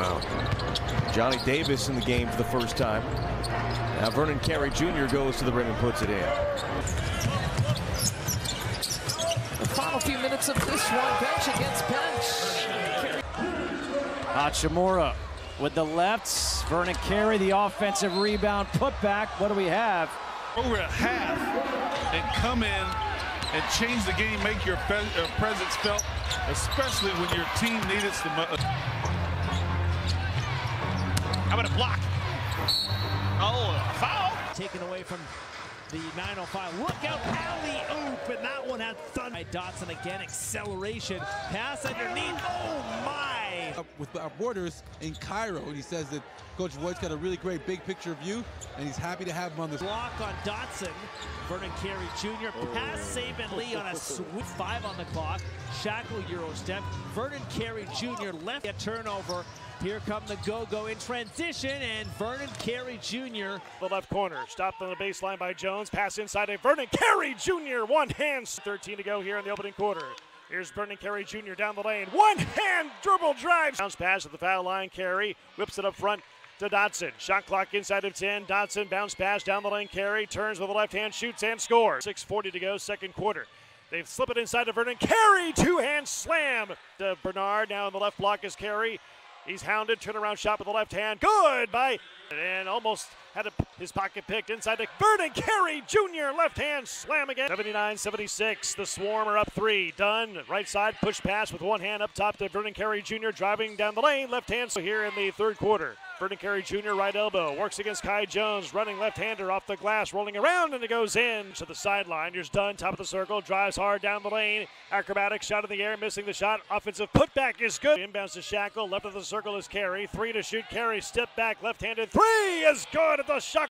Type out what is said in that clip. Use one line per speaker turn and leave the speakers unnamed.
Wow.
Johnny Davis in the game for the first time. Now Vernon Carey Jr. goes to the rim and puts it in.
The final few minutes of this one, bench against bench.
Hachimura with the lefts. Vernon Carey, the offensive rebound put back. What do we have?
Over a half and come in and change the game, make your uh, presence felt, especially when your team needs it the most.
How about a block? Oh, foul.
Taken away from the 905. Look out, alley oop, and that one had thunder. Dotson again, acceleration, pass underneath. Oh my!
With uh, our borders in Cairo, and he says that Coach Voigt's got a really great big picture view, and he's happy to have him on this.
Block on Dotson. Vernon Carey Jr. Pass Saben Lee on a sweep. Five on the clock. Schakel Euro step. Vernon Carey Jr. left a turnover. Here come the go-go in transition, and Vernon Carey Jr.
The left corner, stopped on the baseline by Jones. Pass inside a Vernon Carey Jr. One hand. 13 to go here in the opening quarter. Here's Vernon Carey Jr. down the lane. One hand dribble drive. Bounce pass at the foul line. Carey whips it up front to Dotson. Shot clock inside of 10. Dotson bounce pass down the lane. Carey turns with the left hand, shoots and scores. 6:40 to go, second quarter. They slip it inside to Vernon. Carey, two hand slam to Bernard. Now in the left block is Carey. He's hounded, turnaround shot with the left hand. Good by, and almost had a, his pocket picked inside to Vernon Carey Jr. Left hand slam again. 79 76. The Swarm are up three. Done. Right side push pass with one hand up top to Vernon Carey Jr. driving down the lane. Left hand so here in the third quarter. Vernon Carey Jr. right elbow works against Kai Jones, running left-hander off the glass, rolling around, and it goes in to the sideline. Here's Dunn, top of the circle, drives hard down the lane. Acrobatic shot in the air, missing the shot. Offensive putback is good. Inbounds to Schakel, left of the circle is Carey. Three to shoot. Carey step back, left-handed three is good at the shot.